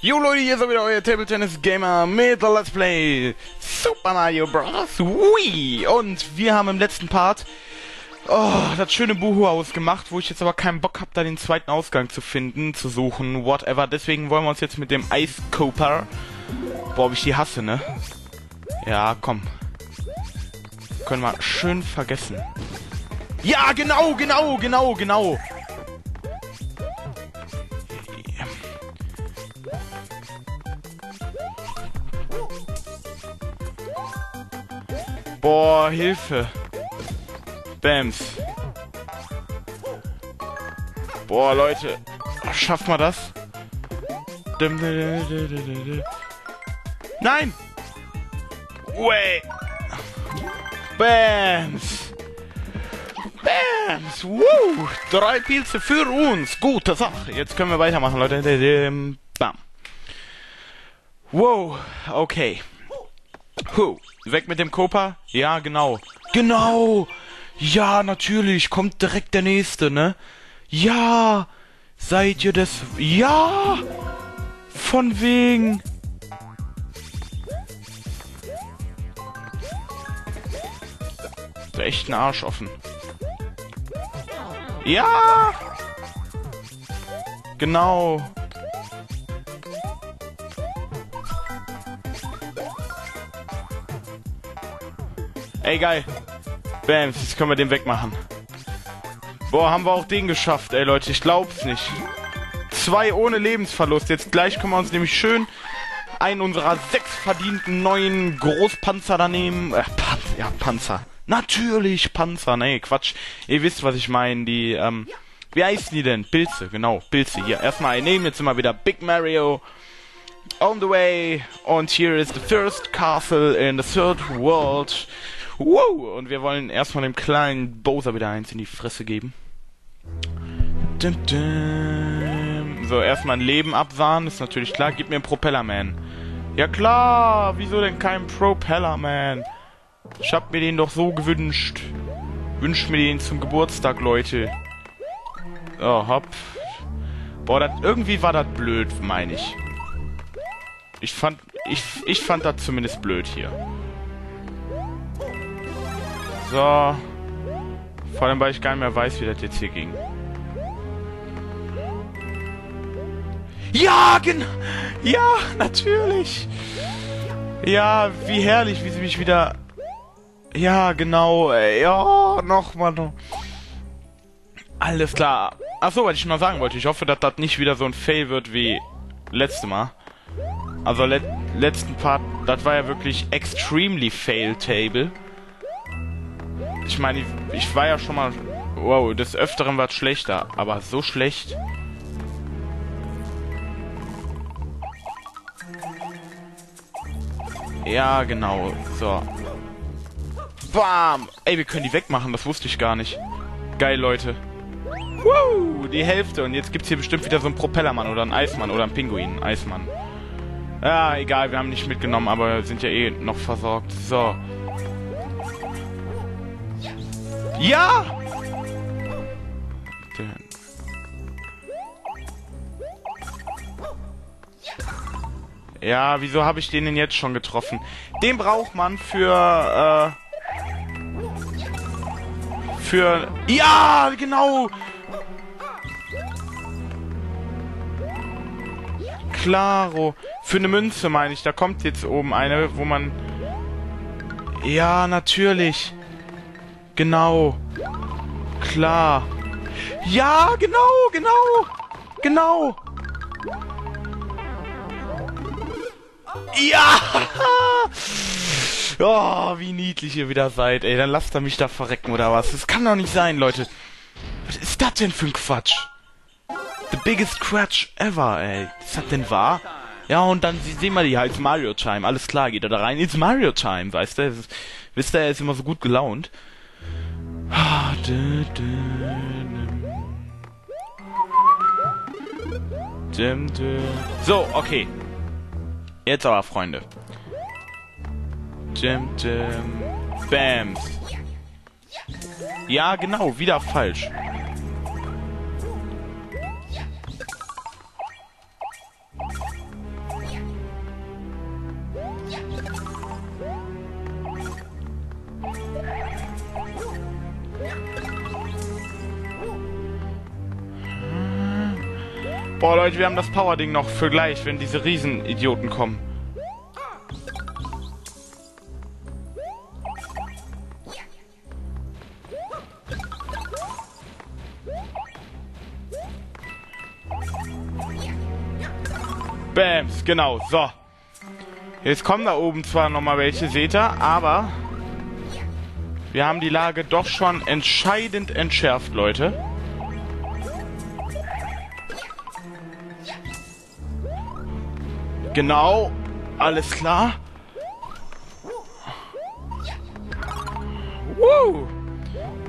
Jo Leute, hier ist wieder euer Table Tennis Gamer mit Let's Play Super Mario Bros. Wii. Und wir haben im letzten Part oh, das schöne Buhu-Haus gemacht, wo ich jetzt aber keinen Bock habe, da den zweiten Ausgang zu finden, zu suchen, whatever. Deswegen wollen wir uns jetzt mit dem Ice Cooper... Boah, ob ich die hasse, ne? Ja, komm. Können wir schön vergessen. Ja, genau, genau, genau, genau. Boah, Hilfe. Bams. Boah, Leute. Schaffen wir das? Nein! Way! Bams! Bams! Woo! Drei Pilze für uns! Gute Sache! Jetzt können wir weitermachen, Leute. Bam. Wow, okay. Huh. Weg mit dem Copa? Ja, genau. Genau! Ja, natürlich. Kommt direkt der nächste, ne? Ja! Seid ihr das? Ja! Von wegen! Echt ein Arsch offen. Ja! Genau. Ey, geil. Bams, jetzt können wir den wegmachen. Boah, haben wir auch den geschafft, ey, Leute. Ich glaub's nicht. Zwei ohne Lebensverlust. Jetzt gleich können wir uns nämlich schön einen unserer sechs verdienten neuen Großpanzer da nehmen. Äh, Panzer, ja, Panzer. Natürlich Panzer. Nee, Quatsch. Ihr wisst, was ich meine. Die, ähm, wie heißen die denn? Pilze, genau. Pilze. Hier, erstmal nehmen. Jetzt immer wieder Big Mario on the way. Und here is the first castle in the third world. Wow! Und wir wollen erstmal dem kleinen Bowser wieder eins in die Fresse geben. Dum, dum. So, erstmal ein Leben absahen, ist natürlich klar. Gib mir einen Propellerman. Ja klar, wieso denn kein Propellerman? Ich hab mir den doch so gewünscht. Wünscht mir den zum Geburtstag, Leute. Oh, hopp. Boah, dat, irgendwie war das blöd, meine ich. Ich fand, ich, ich fand das zumindest blöd hier. So. Vor allem, weil ich gar nicht mehr weiß, wie das jetzt hier ging. Ja, genau. Ja, natürlich. Ja, wie herrlich, wie sie mich wieder... Ja, genau. Ey. Ja, nochmal noch. Alles klar. Achso, was ich noch sagen wollte. Ich hoffe, dass das nicht wieder so ein Fail wird wie letzte Mal. Also, le letzten Part, das war ja wirklich extremely fail table. Ich meine, ich, war ja schon mal... Wow, des Öfteren war es schlechter. Aber so schlecht... Ja, genau. So. Bam! Ey, wir können die wegmachen. Das wusste ich gar nicht. Geil, Leute. Woo! Die Hälfte. Und jetzt gibt's hier bestimmt wieder so einen Propellermann oder einen Eismann oder einen Pinguin. Eismann. Ja, egal. Wir haben nicht mitgenommen, aber sind ja eh noch versorgt. So. Ja! Ja, wieso habe ich den denn jetzt schon getroffen? Den braucht man für, äh... Für... Ja, genau! Klaro. Für eine Münze, meine ich. Da kommt jetzt oben eine, wo man... Ja, natürlich. Genau. Klar. Ja, genau, genau. Genau. Ja! Oh, wie niedlich ihr wieder seid, ey. Dann lasst ihr mich da verrecken, oder was? Das kann doch nicht sein, Leute. Was ist das denn für ein Quatsch? The biggest Quatsch ever, ey. Ist das denn wahr? Ja, und dann sehen wir die halt Mario Time. Alles klar, geht er da rein. It's Mario Time, weißt du? Wisst ihr, er ist immer so gut gelaunt. So, okay. Jetzt aber, Freunde. Bams. Ja, genau, wieder falsch. Boah, Leute, wir haben das Power-Ding noch für gleich, wenn diese Riesenidioten kommen. Bams, genau, so. Jetzt kommen da oben zwar nochmal welche, seht ihr, aber wir haben die Lage doch schon entscheidend entschärft, Leute. Genau, alles klar. Woo!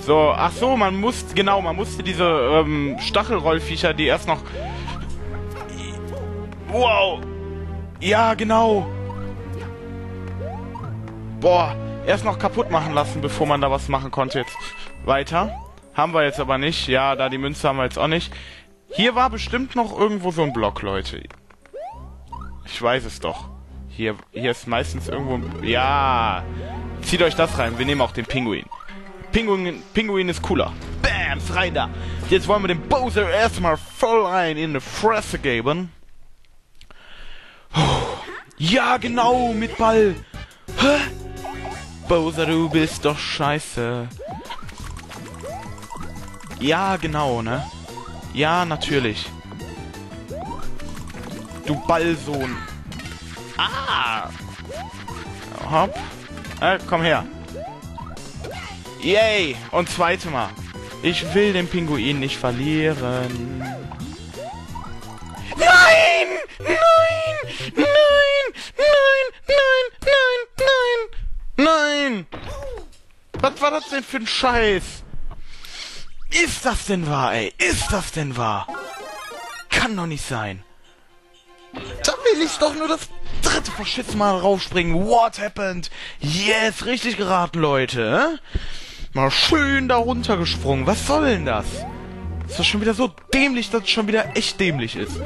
So, ach so, man muss, genau, man musste diese ähm, Stachelrollviecher, die erst noch... Wow! Ja, genau! Boah, erst noch kaputt machen lassen, bevor man da was machen konnte jetzt. Weiter. Haben wir jetzt aber nicht. Ja, da die Münze haben wir jetzt auch nicht. Hier war bestimmt noch irgendwo so ein Block, Leute. Ich weiß es doch. Hier, hier ist meistens irgendwo... Ja! Zieht euch das rein. Wir nehmen auch den Pinguin. Pinguin, Pinguin ist cooler. Bams, rein da. Jetzt wollen wir den Bowser erstmal voll ein in die Fresse geben. Ja, genau, mit Ball. Hä? Bowser, du bist doch scheiße. Ja, genau, ne? Ja, natürlich. Du Ballsohn. Ah! Hopp. Äh, komm her. Yay! Und zweite Mal. Ich will den Pinguin nicht verlieren. Nein! Nein! Nein! Nein! Nein! Nein! Nein! Nein! Was war das denn für ein Scheiß? Ist das denn wahr, ey? Ist das denn wahr? Kann doch nicht sein. Da will ich doch nur das dritte Verschiss mal raufspringen. What happened? Yes, richtig geraten, Leute. Mal schön da runtergesprungen. Was soll denn das? Ist das schon wieder so dämlich, dass es schon wieder echt dämlich ist?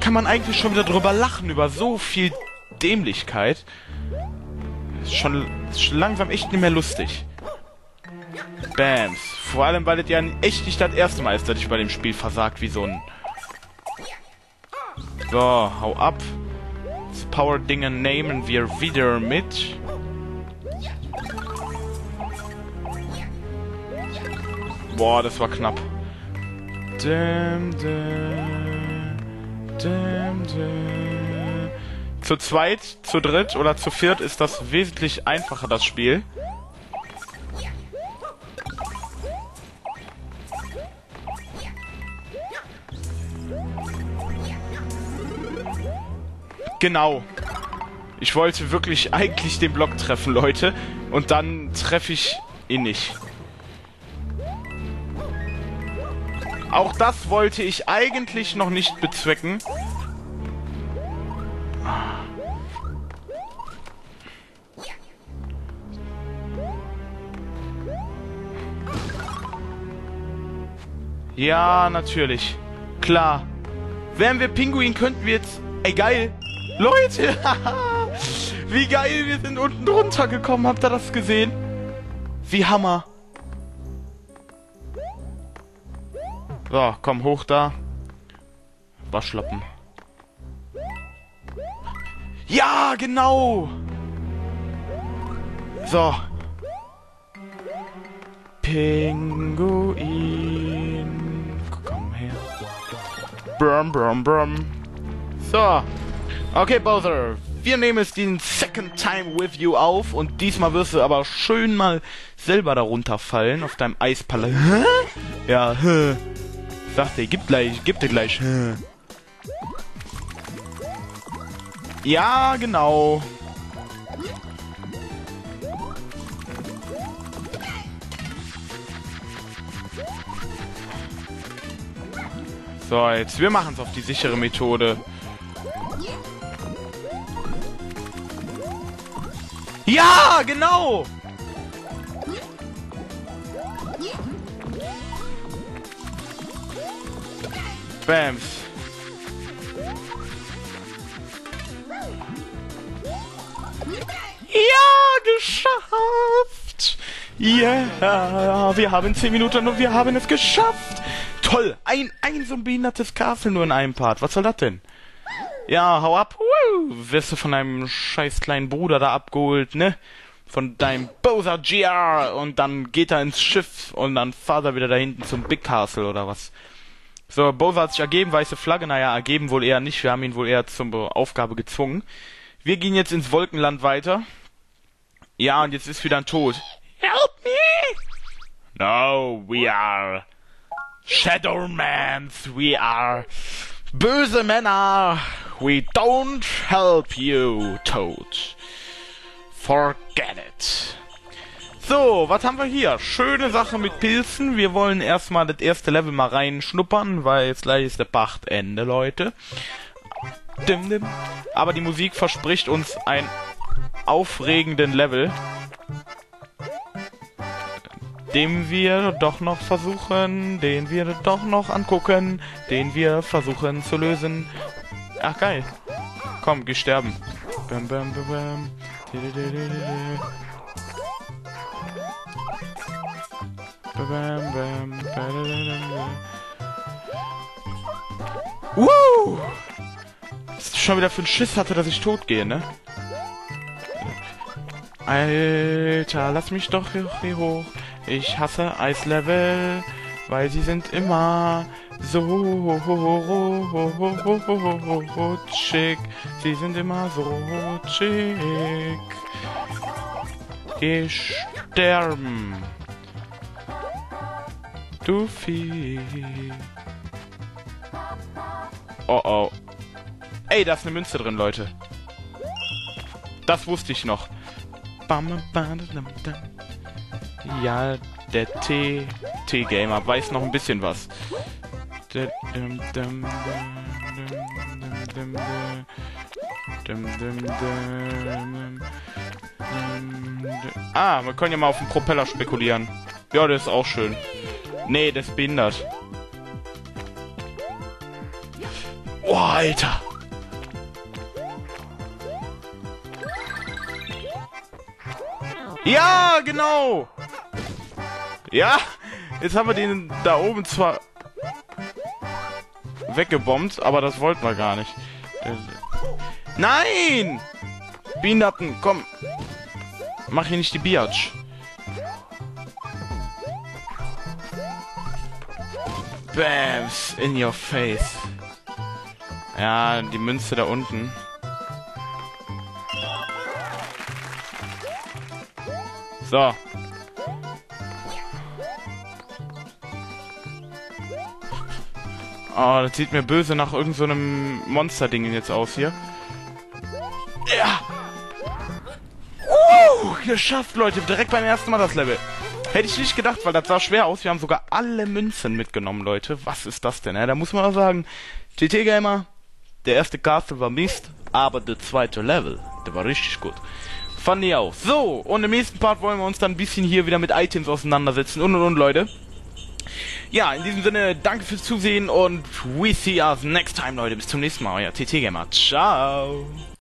Kann man eigentlich schon wieder drüber lachen, über so viel Dämlichkeit? Ist schon, ist schon langsam echt nicht mehr lustig. Bams. Vor allem, weil es ja echt nicht das erste Mal ist, dass ich bei dem Spiel versagt wie so ein... So, hau ab. Das Power-Dinge nehmen wir wieder mit. Boah, das war knapp. Dum, dum, dum. Zu zweit, zu dritt oder zu viert ist das wesentlich einfacher, das Spiel. Genau. Ich wollte wirklich eigentlich den Block treffen, Leute. Und dann treffe ich ihn nicht. Auch das wollte ich eigentlich noch nicht bezwecken. Ja, natürlich. Klar. Wären wir Pinguin, könnten wir jetzt... Ey, geil. Leute, wie geil, wir sind unten drunter gekommen. Habt ihr das gesehen? Wie Hammer. So, komm hoch da. Waschlappen. Ja, genau. So. Pinguin. Komm her. Brum, brum, brum. So. Okay, Bowser, wir nehmen jetzt den Second Time With You auf und diesmal wirst du aber schön mal selber darunter fallen auf deinem Eispalast. Hä? Ja, hä. Sagte, gib gleich, gib dir gleich. Hä. Ja, genau. So, jetzt, wir machen es auf die sichere Methode. Ja, genau! Bams. Ja, geschafft! Ja, yeah, wir haben 10 Minuten und wir haben es geschafft! Toll! Ein, ein so ein behindertes Castle nur in einem Part. Was soll das denn? Ja, hau ab. Woo! Wirst du von deinem scheiß kleinen Bruder da abgeholt, ne? Von deinem Bowser GR und dann geht er ins Schiff und dann fahrt er wieder da hinten zum Big Castle oder was. So, Bowser hat sich ergeben, weiße Flagge, naja, ergeben wohl eher nicht, wir haben ihn wohl eher zur Aufgabe gezwungen. Wir gehen jetzt ins Wolkenland weiter. Ja, und jetzt ist wieder ein Tod. Help me! No, we are Shadowmans, we are böse Männer. We don't help you, Toad. Forget it. So, was haben wir hier? Schöne Sache mit Pilzen. Wir wollen erstmal das erste Level mal reinschnuppern, weil jetzt gleich ist der Pachtende, Leute. Dim, dim. Aber die Musik verspricht uns einen aufregenden Level den wir doch noch versuchen, den wir doch noch angucken, den wir versuchen zu lösen. Ach geil. Komm, geh sterben. Bam, bam, bam, bam. Bam, bam, uh! Was ist schon wieder für ein Schiss hatte, dass ich tot gehe, ne? Alter, lass mich doch hier hoch. Ich hasse Eislevel, weil sie sind immer so rutschig. Sie sind immer so rutschig. Geh sterben. Du Vieh. Oh oh. Ey, da ist eine Münze drin, Leute. Das wusste ich noch. Bam, bam, bam, bam. Ja, der T... T-Gamer weiß noch ein bisschen was. Ah, wir können ja mal auf den Propeller spekulieren. Ja, der ist auch schön. Nee, ist behindert. Oh, Alter. Ja, genau. Ja, jetzt haben wir den da oben zwar weggebombt, aber das wollten wir gar nicht. Nein! Behinderten, komm. Mach hier nicht die Biatch. Bams, in your face. Ja, die Münze da unten. So, Oh, das sieht mir böse nach irgendeinem so Monster-Ding jetzt aus hier. Ja! Uh, geschafft, Leute. Direkt beim ersten Mal das Level. Hätte ich nicht gedacht, weil das sah schwer aus. Wir haben sogar alle Münzen mitgenommen, Leute. Was ist das denn? Ja, da muss man auch sagen, TT Gamer, der erste Castle war Mist, aber der zweite Level, der war richtig gut. Fand ich auch. So, und im nächsten Part wollen wir uns dann ein bisschen hier wieder mit Items auseinandersetzen und und und, Leute. Ja, in diesem Sinne, danke fürs Zusehen und we see us next time, Leute. Bis zum nächsten Mal, euer TT Gamer. Ciao.